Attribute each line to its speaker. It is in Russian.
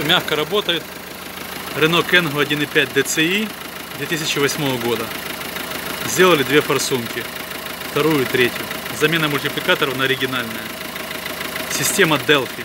Speaker 1: Все мягко работает. Renault Kangoo 1.5 DCI 2008 года. Сделали две форсунки. Вторую и третью. Замена мультипликаторов на оригинальная. Система Delphi.